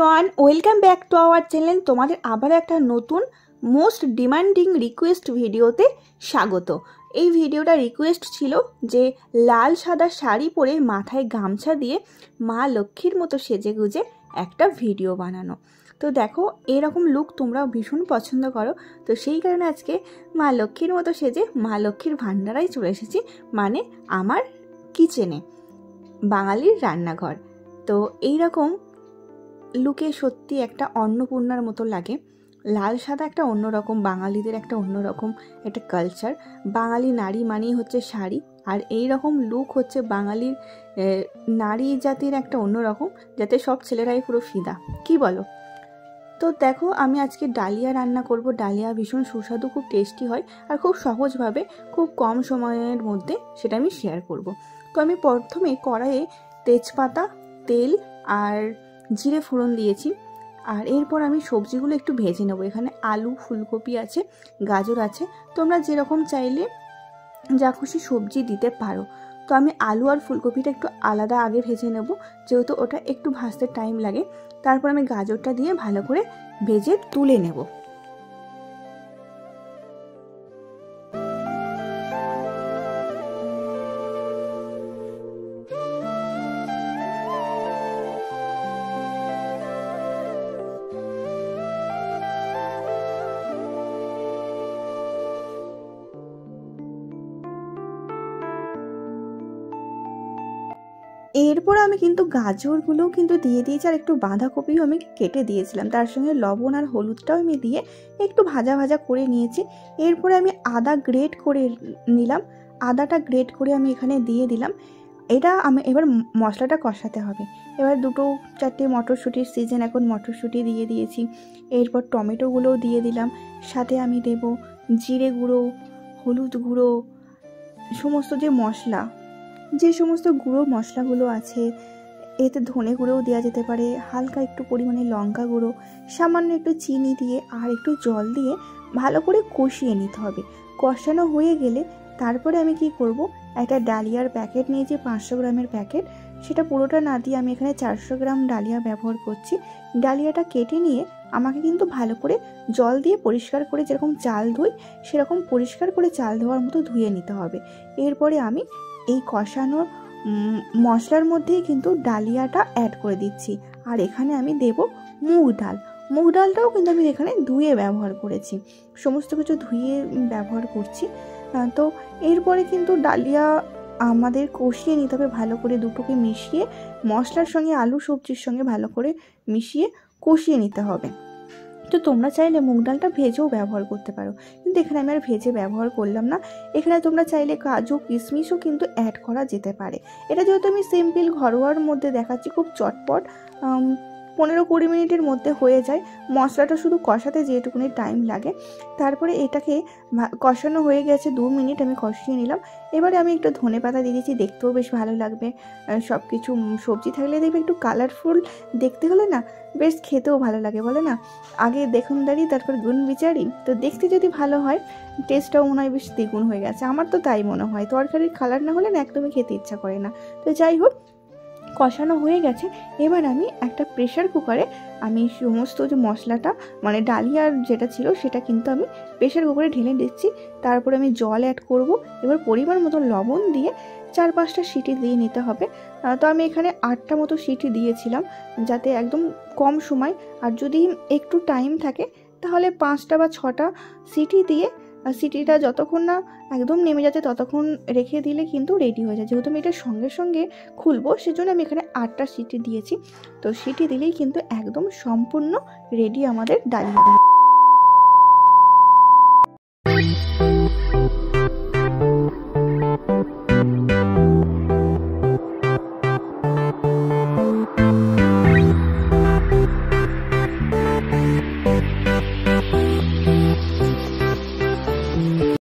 Everyone welcome back to our channel তোমাদের আবার একটা নতুন মোস্ট ডিমান্ডিং রিকোয়েস্ট ভিডিওতে স্বাগত। এই ভিডিওটা রিকোয়েস্ট ছিল যে লাল সাদা শাড়ি পরে মাথায় গামছা দিয়ে মা লক্ষ্মীর মতো সেজে গুজে একটা ভিডিও বানানো। তো দেখো, এরকম লুক তোমরাও ভীষণ পছন্দ করো। তো সেই কারণে আজকে মা লক্ষ্মীর মতো সেজে মা লক্ষ্মীর ভান্ডারাই চলে এসেছি মানে আমার কিচেনে বাঙালির রান্নাঘর। তো এইরকম লুকে সত্যি একটা অন্নপূর্ণার মতো লাগে। লাল সাদা একটা অন্যরকম, বাঙালিদের একটা অন্যরকম একটা কালচার বাঙালি নারী মানেই হচ্ছে শাড়ি, আর এই রকম লুক হচ্ছে বাঙালির নারী জাতির একটা অন্যরকম, যাতে সব ছেলেরাই পুরো ফিদা। কি বলো? তো দেখো, আমি আজকে ডালিয়া রান্না করব। ডালিয়া ভীষণ সুস্বাদু, খুব টেস্টি হয়, আর খুব সহজভাবে, খুব কম সময়ের মধ্যে সেটা আমি শেয়ার করব। তো আমি প্রথমে কড়াইয়ে তেজপাতা, তেল, আর জিরে ফোড়ন দিয়েছি। আর এরপর আমি সবজিগুলো একটু ভেজে নেব। এখানে আলু, ফুলকপি আছে, গাজর আছে। তোমরা যেরকম চাইলে যা খুশি সবজি দিতে পারো। তো আমি আলু আর ফুলকপিটা একটু আলাদা আগে ভেজে নেব, যেহেতু ওটা একটু ভাজতে টাইম লাগে। তারপর আমি গাজরটা দিয়ে ভালো করে ভেজে তুলে নেব। এরপর আমি কিন্তু গাজরগুলোও কিন্তু দিয়ে দিয়েছি আর একটু বাঁধাকপিও আমি কেটে দিয়েছিলাম। তার সঙ্গে লবণ আর হলুদটাও আমি দিয়ে একটু ভাজা ভাজা করে নিয়েছি। এরপরে আমি আদা গ্রেট করে নিলাম। আদাটা গ্রেট করে আমি এখানে দিয়ে দিলাম। এটা আমি, এবার মশলাটা কষাতে হবে। এবার দুটো চারটে মটরশুঁটির সিজন এখন মটরশুঁটি দিয়ে দিয়েছি। এরপর টমেটোগুলোও দিয়ে দিলাম। সাথে আমি দেব জিরে গুঁড়ো, হলুদ গুঁড়ো, সমস্ত যে মশলা যে সমস্ত গুঁড়ো মশলাগুলো আছে, এতে ধনে গুঁড়োও দেওয়া যেতে পারে, হালকা একটু পরিমাণে লঙ্কা গুঁড়ো, সামান্য একটু চিনি দিয়ে আর একটু জল দিয়ে ভালো করে কষিয়ে নিতে হবে। কষানো হয়ে গেলে তারপরে আমি কি করব? একটা ডালিয়ার প্যাকেট নিয়েছি পাঁচশো গ্রামের প্যাকেট, সেটা পুরোটা না দিয়ে আমি এখানে চারশো গ্রাম ডালিয়া ব্যবহার করছি। ডালিয়াটা কেটে নিয়ে আমাকে কিন্তু ভালো করে জল দিয়ে পরিষ্কার করে যেরকম চাল ধুই, সেরকম পরিষ্কার করে চাল ধোয়ার মতো ধুয়ে নিতে হবে। এরপরে আমি এই কষানোর মশলার মধ্যেই কিন্তু ডালিয়াটা অ্যাড করে দিচ্ছি। আর এখানে আমি দেব মুগ ডাল। মুগ ডালটাও কিন্তু আমি এখানে ধুয়ে ব্যবহার করেছি। সমস্ত কিছু ধুয়ে ব্যবহার করছি। তো এরপরে কিন্তু ডালিয়া আমাদের কষিয়ে নিতে হবে ভালো করে দুটোকে মিশিয়ে, মশলার সঙ্গে আলু সবজির সঙ্গে ভালো করে মিশিয়ে কষিয়ে নিতে হবে। তো তোমরা চাইলে মুগ ডালটা ভেজেও ব্যবহার করতে পারো। কিন্তু এখানে আমি আর ভেজে ব্যবহার করলাম না। এখানে তোমরা চাইলে কাজু, কিশমিশও কিন্তু অ্যাড করা যেতে পারে। এটা যেহেতু আমি সিম্পল ঘরোয়ার মধ্যে দেখাচ্ছি, খুব চটপট পনেরো কুড়ি মিনিটের মধ্যে হয়ে যায়। মশলাটা শুধু কষাতে যেটুকুনি টাইম লাগে। তারপরে এটাকে কষানো হয়ে গেছে দু মিনিট, আমি কষিয়ে নিলাম। এবারে আমি একটু ধনে পাতা দিয়ে দিচ্ছি দেখতেও বেশ ভালো লাগবে। সব কিছু সবজি থাকলে দেখবে একটু কালারফুল দেখতে হলে না বেশ খেতেও ভালো লাগে, বলে না? আগে দেখুন দাঁড়ি তারপর গুণ বিচারি। তো দেখতে যদি ভালো হয় টেস্টটাও মনে হয় বেশ দ্বিগুণ হয়ে গেছে। আমার তো তাই মনে হয়, তরকারির কালার না হলে না একদমই খেতে ইচ্ছা করে না। তো যাই হোক কষানো হয়ে গেছে, এবার আমি একটা প্রেশার কুকারে আমি সমস্ত যে মশলাটা মানে ডালিয়ার যেটা ছিল সেটা কিন্তু আমি প্রেশার কুকারে ঢেলে দিচ্ছি। তারপরে আমি জল অ্যাড করব, এবার পরিমাণ মতো লবণ দিয়ে চার পাঁচটা সিটি দিয়ে নিতে হবে। তো আমি এখানে আটটা মতো সিটি দিয়েছিলাম, যাতে একদম কম সময়, আর যদি একটু টাইম থাকে, তাহলে পাঁচটা বা ছটা সিটি দিয়ে সিটিটা যতক্ষণ না একদম নেমে যাচ্ছে ততক্ষণ রেখে দিলে কিন্তু রেডি হয়ে যায়। যেহেতু আমি এটা সঙ্গে সঙ্গে খুলবো, সেজন্য আমি এখানে আটটা সিটি দিয়েছি। তো সিটি দিলেই কিন্তু একদম সম্পূর্ণ রেডি আমাদের ডালিয়া